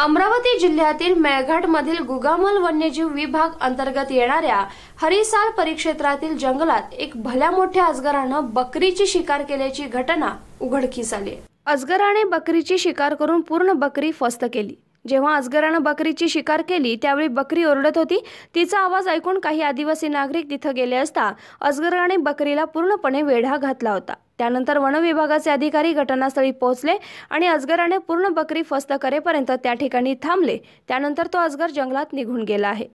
अमरावती जिल्ह्यातील मेळघाट मधील गुगामल वन्यजीव विभाग अंतर्गत येणाऱ्या हरिसाल परिक्षेत्रातील जंगलात एक भल्या मोठ्या अजगरानं बकरीची शिकार केल्याची घटना उघडकीस आली. अजगराने बकरीची शिकार करून पूर्ण बकरी फस्त केली. जेव्हा अजगरानं बकरीची शिकार केली त्यावेळी बकरी ओरडत होती. तिचा आवाज ऐकून काही आदिवासी नागरिक तिथं गेले असता अजगराने बकरीला पूर्णपणे वेढा घातला होता. त्यानंतर वनविभागाचे अधिकारी घटनास्थळी पोहोचले आणि अजगराने पूर्ण बकरी फस्त करेपर्यंत त्या ठिकाणी थांबले. त्यानंतर तो अजगर जंगलात निघून गेला आहे.